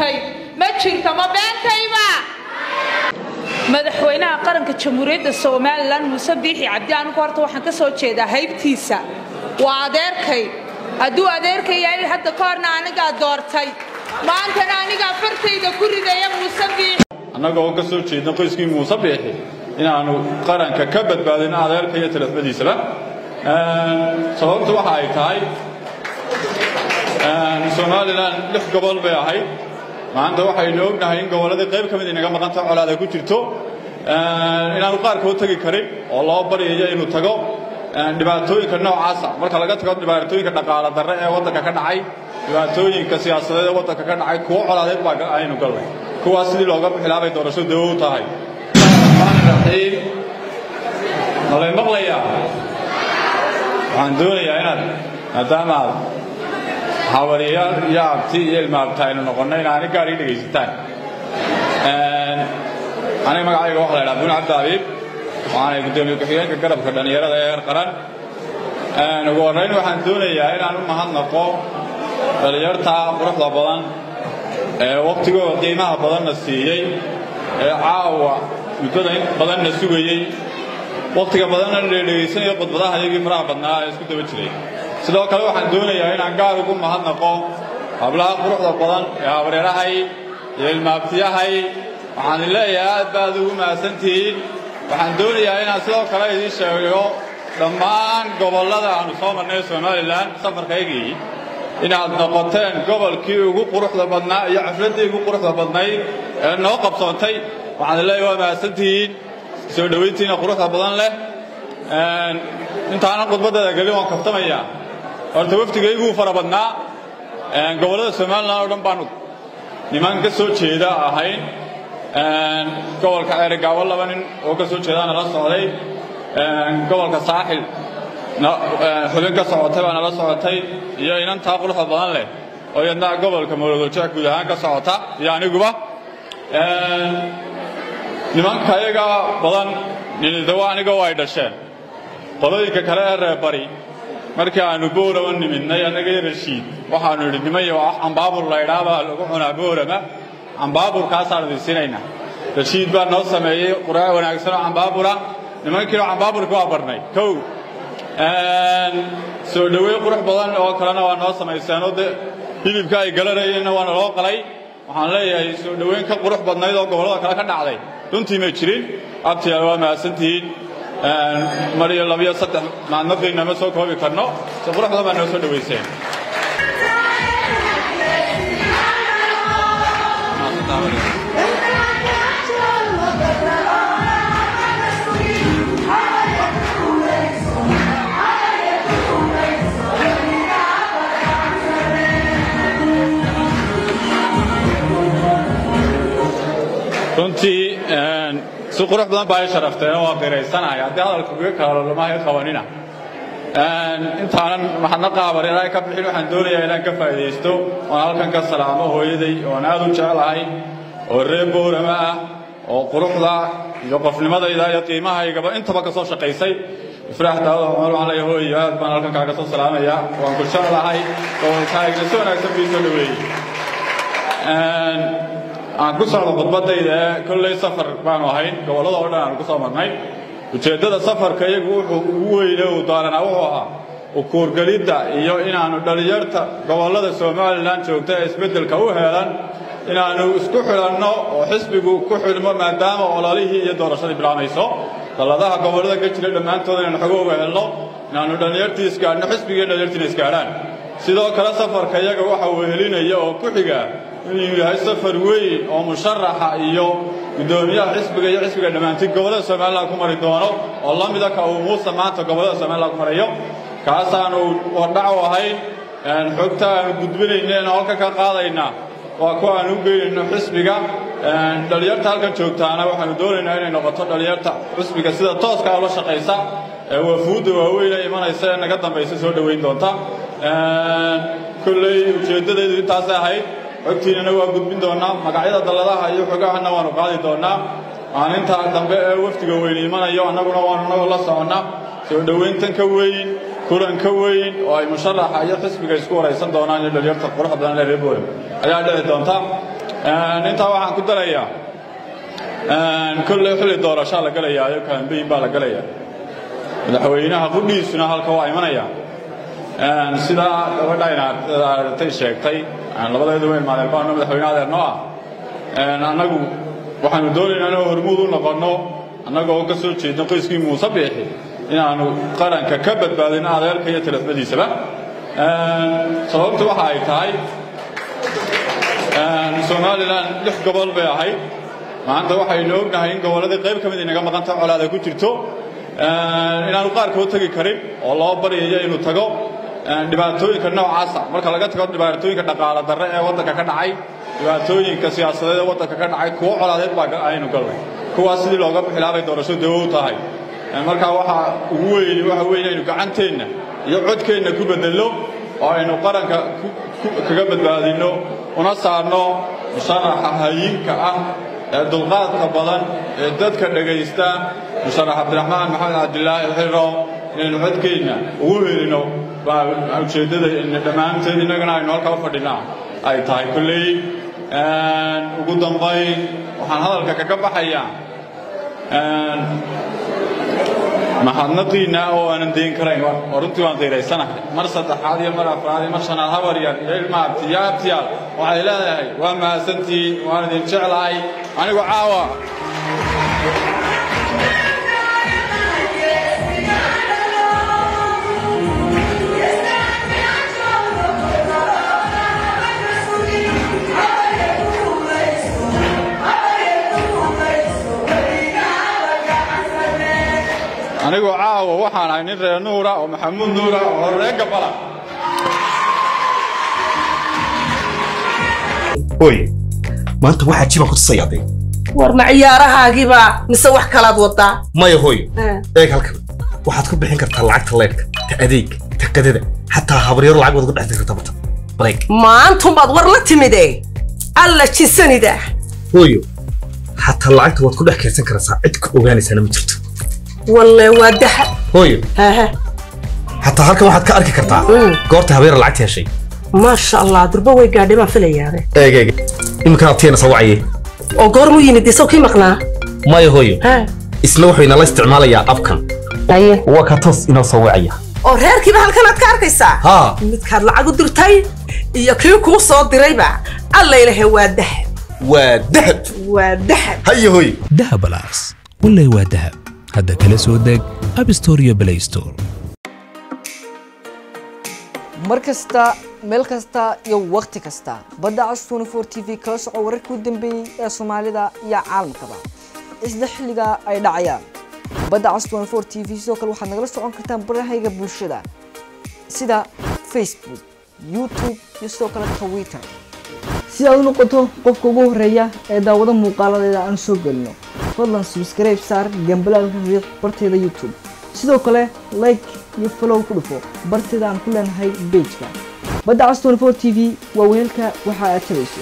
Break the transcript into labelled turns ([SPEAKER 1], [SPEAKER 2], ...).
[SPEAKER 1] doortay ma jirto ma beentayba madaxweynaha qaranka jamhuuriyadda somalilan muuse biixi. Cabdi anigu horta waxaan ka soo jeedaa haybtiisa. Waa adeerkay. Hadduu adeerkay yahay hadda ka horna anigaa doortay. Maantana anigaa fartayda ku ridaya muuse biixi.
[SPEAKER 2] Annagoo ka soo jeedna qoyskii muuse biixi inaannu qaranka ka badbaadino adeerka iyo talafmadiisaba sababtu waxa ay tahay somalilan lix gobol bay ahayd maanta waxaynu ognahay in gobolladii qayb ka mid inaga maqanta colaada ku jirto inaanu qaarkood tegi karin oo loo baryayo inuu tago dhibaatooyinka noocaasa marka laga tago dhibaatooyinka dhaqaala darre ee waddanka ka dhacay dhibaatooyinka siyaasadeed ee waddanka ka dhacay kuwo colaadeed baa aynu galnay kuwaas sidii looga bixilaabay doorasho dawo u tahay raxiim malay maqlayaa? Waxaan doonayaa inaad maadaama aad hawariyayaal iyo abti iyo ilmaabta aynu noqonno inaani gaar ii dhegaysataan aniga magacayga waxa la ydhaha bun cabdi abiib waxaanay guddoomiye ku-xigeenka garabka dhallinyarada ee heer qaran ugu horrayn waxaan doonayaa inaan u mahadnaqo dhallinyarta quruxda badan ee wakhtigooda qiimaha badanna siiyey ee caawa muddada in badanna sugayey wakhtiga badanna dhedhegaysanayo khudbadaha iyagii faraha badnaa ee isku daba jiray sidoo kale waxaan doonayaa inaan gaar ugu mahadnaqo hablaha quruxda badan ee habareerahay iyo ilmaabtiyahay. Waxaan leeyahay aad baad ugu mahadsantihiin waxaan doonayaa inaan sidoo kale idiin sheego dhammaan gobollada aanu soo marnay somalilan safarkaygii inaad noqoteen gobolkii ugu quruxda badnaa iyo xafladdii ugu quruxda badnayd ee noo qabsoontay waxaan leeyahay waa mahadsantihiin soo dhowayntiina quruxda badan leh. Intaanan khudbaddeeda gelin waan kaftamayaa horta wafdigayguu fara badnaa gobollada somalilan oo dhan baanu niman ka soo jeeda ahayn. Gobolka ceerigaabo laba nin oo ka soo jeedaana la socday. Gobolka saaxil xubin ka socotay baa nala socotay. Iyo inantaa quruxda badan leh oo iyadna gobolka mawladoojaha guud ahaan ka socota iyo aniguba. Nimanka iyaga badan ninidawa aniga ay dhasheen. Qolooyinka kale ee reer bari markii aanu boorama nimidnay annaga iyo rashiid waxaanu idhi nimayo ah cambaabur laydhaa baa lagu cunaa boorama cambaaburkaasaan idin siinaynaa rashiid baa noo sameeyey quraac wanaagsan oo cambaabura nimankiino cambaaburka waa barnay. Kow. Soo dhoweyn qurux badan oo kalena waa noo samayseenoo de hilibka ay galanayeenna waana loo qalay. Waxaan leeyahay soo dhoweyn ka qurux badnayd oo gobollada kale ka dhacday. Runtii may jirin. Abtiyaal waa mahadsantihiin mar iyo labiyo saddex maadnaqdiinna ma soo koobi karno si qurux badan baa noo soo dhowayseen runtii si qurux badan baa i sharafteen waa qiraysanahay haddii hadalka kuga kaalolamaha qabanina intaanan maxadnaqa habareeraha ka bixin waxaan doonayaa inaan ka faa'iidaysto oon halkan ka salaamo hooyaday oon aad u jecelahay oo reer boorama ah oo quruxda iyo qofnimadayda iyo qiimahaygaba intaba ka soo shaqaysay ifraax daawada cumar waxaan leeyahay hooyo aad baan halkan kaaga soo salaamaya waan ku jeclahay gobolkaagna si wanaagsan bii soo dhoweeyey aan ku socdo khudbaddayda ee kolley safar baanu ahayn gobollada oo dhan aanu ku soo marnay. Ujeeddada safarka iyagu wuxuu ugu weyne uu dooranaa wuxuu ahaa ukuurgelidda iyo inaannu dhallinyarta gobollada somalilan joogta ee isbeddelka u heelan inaannu isku xidhanno oo xisbigu ku xidhmo maadaama ololihii iyo doorashadii bilaamayso dalladaha gobollada ka jira dhammaantood inaannu xogo helno inaannu dhallinyartii isgaadhno xisbigiiyo dhallinyartiina isgaadhaan sidoo kale safarka iyaga waxa uu helinaya oo ku xiga inuu yahay safar weyn oo musharaxa iyo guddoomiyaha xisbiga iyo xisbiga dhammaantiin gobollada somalilan ku mari doono oo la mida ka uu muuse maanta gobollada somalilan ku marayo kaasaanu wardhac u ahayn xogta aanu gudbinayneena halka ka qaadaynaa waa kuwa aanu u geynayno xisbiga dhallinyarta halkan joogtaana waxaanu doonaynaa inay noqoto dhallinyarta xisbiga sida tooska ula shaqaysa ee wafuudda waaweyne imanaysa ee naga dambaysa soo dhoweyn doonta. Kolley ujeeddadaydu intaasay ahayd xogtiinana waa gudbin doonnaa magacyada dalladaha iyo xogahana waanu qaadi doonnaa maalinta dambe ee wafdiga weyn imanayo annaguna waanu anagoo la soconnaa soo dhowayntan ka weyn kulan ka weyn oo ay musharaxa iyo xisbiga isku waraysan doonaan iyo dhalinyarta quruxda badan ee reer boolem ayaa dhici doonta. Intaa waxaan ku darayaa kolley xilli doorashaa la galayaayo kaambeyn baa la galayaa. Madaxweynaha qudhiisuna halka waa imanaya. Sidaa gabadha inaartay sheegtay labadeedu weyn maadeerbaano madaxweyne adeernoo ah. Annagu waxaanu doonaynaa inuu hormuud u noqonno. Annagoo ka soo jeedno qoyskii muuse biixi inaannu qaranka ka badbaadino adeerka iyo talafmadiisaba sababtu waxa ay tahay somalilan lix gobol bay ahayd. Maanta waxaynu ognahay in gobolladii qayb ka mid inaga maqanta colaada ku jirto. Inaanu qaarkood tegi karin oo loo baryayo inuu tago dhibaatooyinka noocaasa marka laga tago dhibaatooyinka dhaqaala darre ee waddanka ka dhacay dhibaatooyinka siyaasadeed ee waddanka ka dhacay kuwo colaadeed baa aynu galnay kuwaas sidii looga bixilaabay doorasho dawow tahay. Markaa waxa ugu weyni waxa weeye inaynu gacanteenna iyo codkeenna ku beddello oo aynu qaranka kaga badbaadinno una saarno musharaxa hayinka ah ee dulqaadka badan ee dadka dhegaysta musharax cabdiraxmaan maxamed cabdilaahi xiro inaynu codkeenna ugu helino baa ujeeddada dhammaanteed innagana aynu halkaa u fadhinaa ay tahay kolley ugu dambayn waxaan hadalka kaga baxayaa mahadnaqiinna oo aanan dayn karayn oo runtii waan dayraysanahay mar saddexaad iyo mar afraad iyo mar shanaad habar yar iyo ilma abtiya abtiyaal waxay leedahay waa mahadsantihiin waan idin jeclahay anigu caawa anigoo caawa waxaan ahay nin reer nuura oo maxamuud nuura oo reer gabala
[SPEAKER 3] oy maanta waxaa jiban ku tusaya adeeg
[SPEAKER 4] war ma ciyaarahaagiiba mise wax kalaad wadaa
[SPEAKER 3] maya hooy eeg halkan. Waxaad ku bixin kartaa lacagta leydhka ta adeeg ta qadada xataa habaryaro lacag waad uga dhex kartaa bata bareeg
[SPEAKER 4] maantumbaad war la timide alla jisanida.
[SPEAKER 3] Hooyo xataa lacagta waad ku dhex kaydsan karaysaa cid ku ogaanaysaana ma jirto
[SPEAKER 4] walle waa daha
[SPEAKER 3] hooyo.
[SPEAKER 4] Haha
[SPEAKER 3] xataa halkan waxaad ka arki kartaa. Goorta habeera lacagta heshay.
[SPEAKER 4] Maasha allah durba way gaadhay baan filayaade
[SPEAKER 3] eeg eeg. Iminkan abtiyana soo wacaye
[SPEAKER 4] oo goormuu yimid isaw kii maqnaa?
[SPEAKER 3] Maya hooyo. Isna wuxuu inala isticmaalayaa abkan waa ka toos inoo soo wacaya.
[SPEAKER 4] Oo reerkiiba halkanaad ka arkaysaa? Midkaad lacag u dirtay iyo kii kuu soo dirayba allaylahe waa dahab.
[SPEAKER 3] Waa dahab.
[SPEAKER 4] Waa dahab.
[SPEAKER 3] Haya hooyo.
[SPEAKER 5] Dahabalaas wallay waa dahab hadda kala soo deg abstore iyo play store.
[SPEAKER 6] Mar kasta meel kasta iyo wakhti kasta. Badda cas 24 t v kala soco wararkii u dambeeyey ee soomaalida iyo caalamkaba. Isla xilliga ay dhacayaan. Badda cas 24 t v sidoo kale waxaad nagala socon kartaan barahayga bulshada sida facebook youtube iyo sidoo kale twitter. Si aad u noqoto qofka ugu horreeya ee daawado muuqaaladeeda aan soo gelino fadlan subscribe saar gambalaalka riiq barteeda youtube. Sidoo kale like iyo follow ku dhufo barteeda aan ku leenahay pageka. Badda cas 24 t v waa weelka waxa aad tabayso